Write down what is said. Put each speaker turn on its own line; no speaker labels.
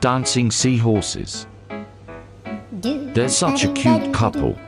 Dancing seahorses. They're such a cute couple.